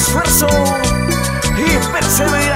esfuerzo y perseverancia.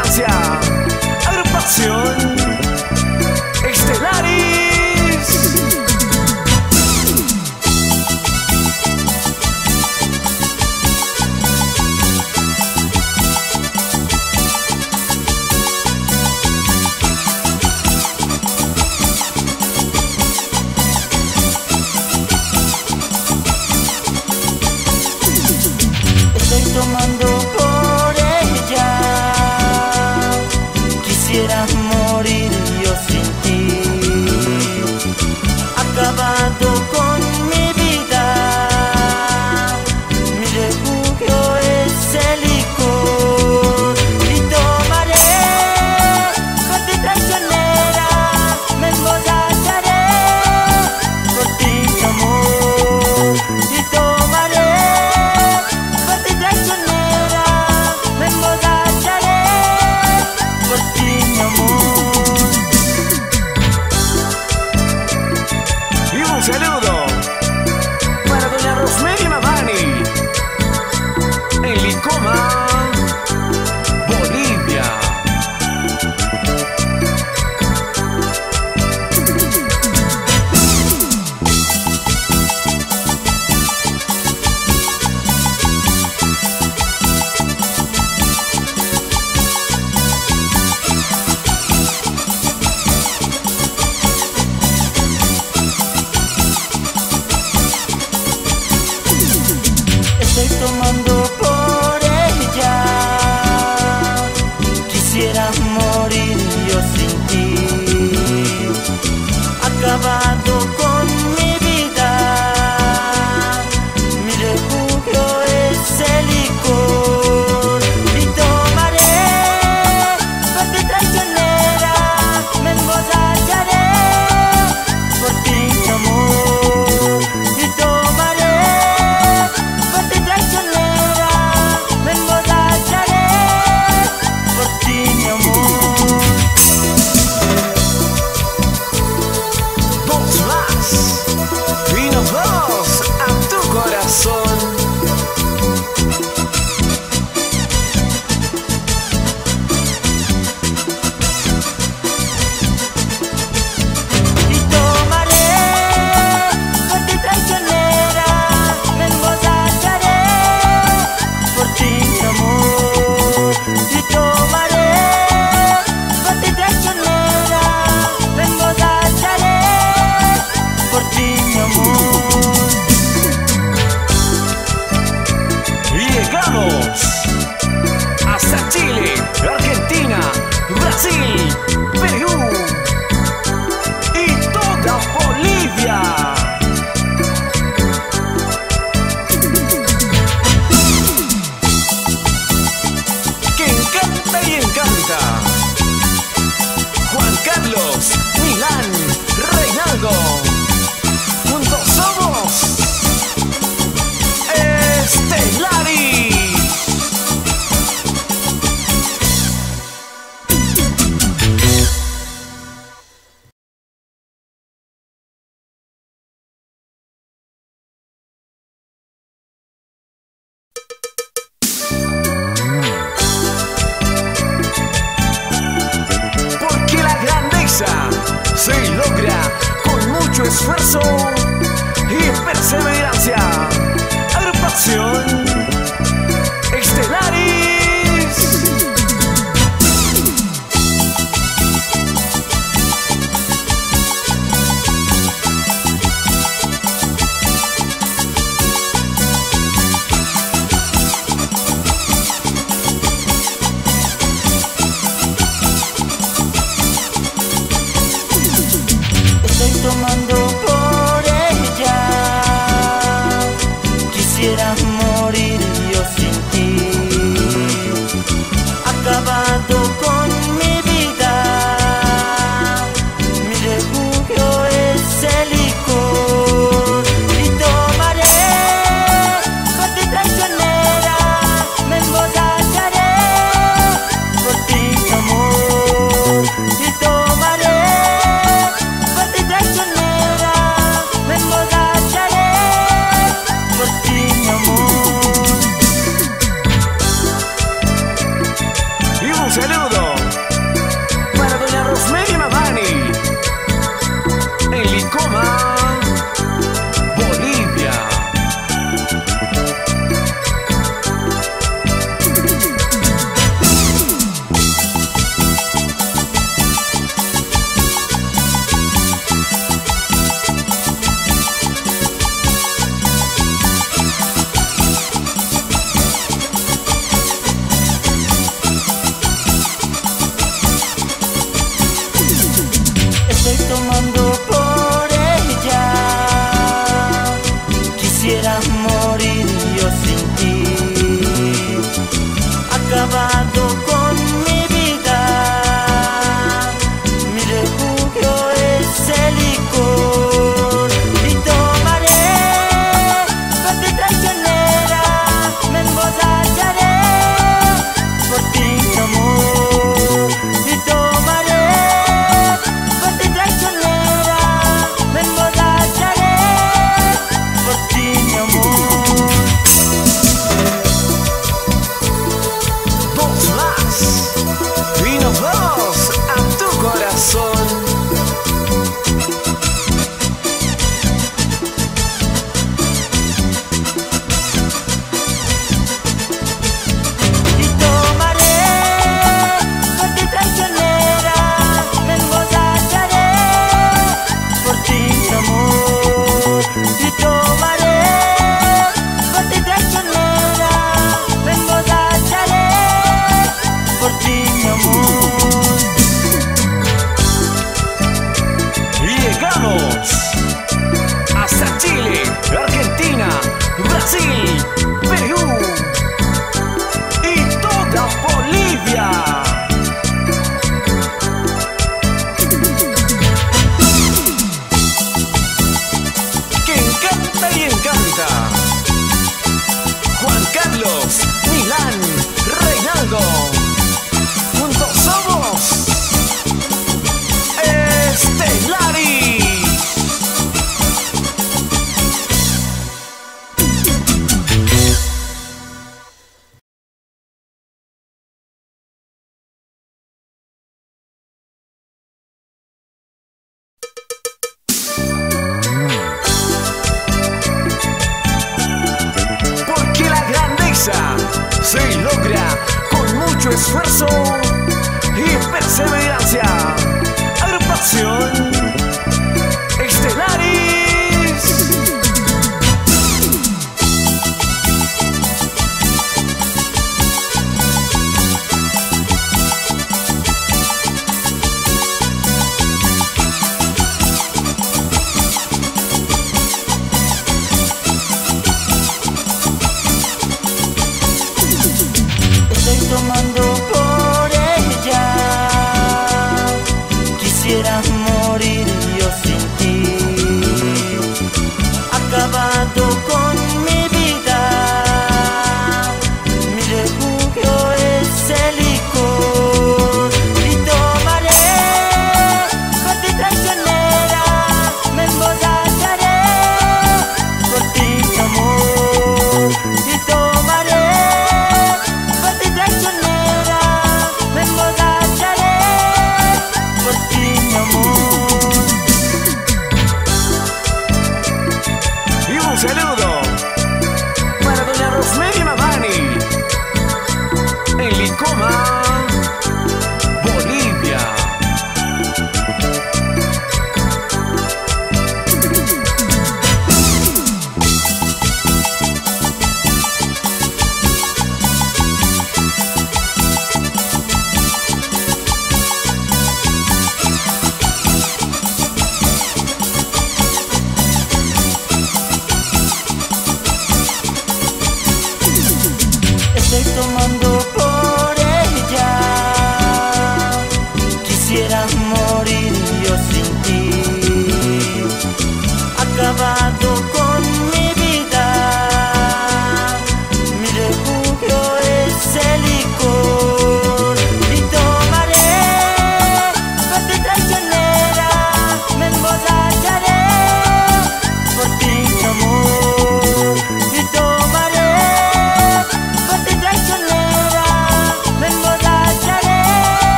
Con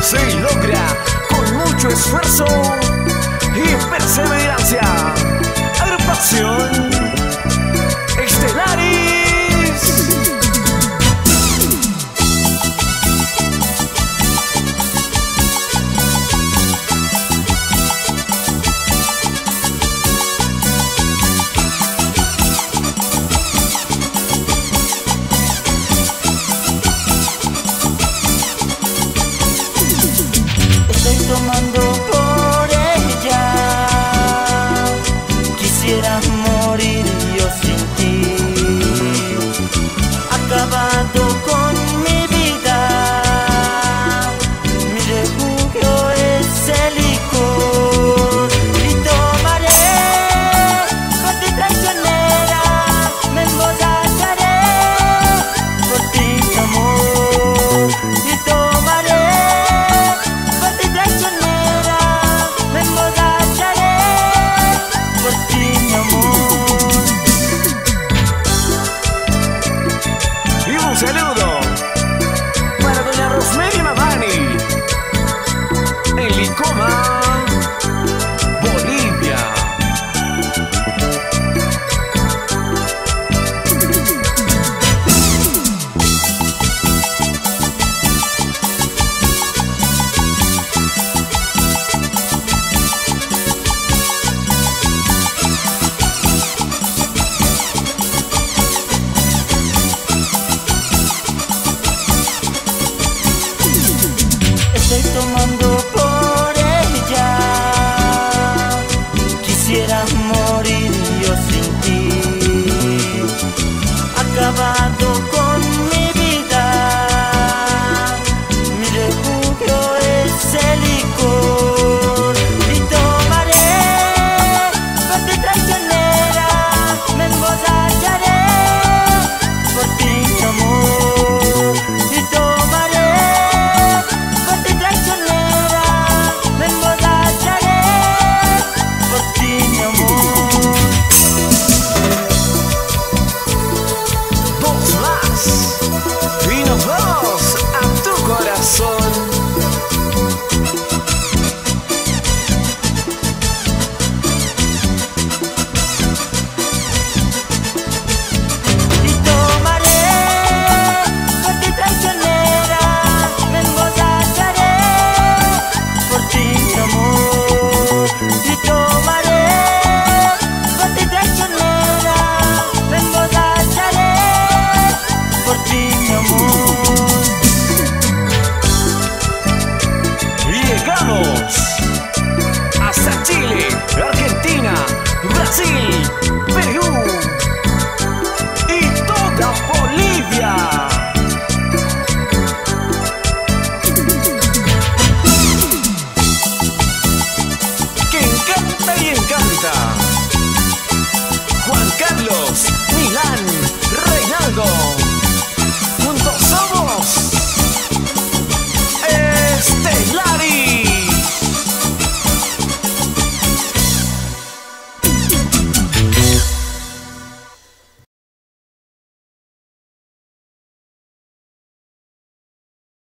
se logra con mucho esfuerzo y perseverancia. Agrupación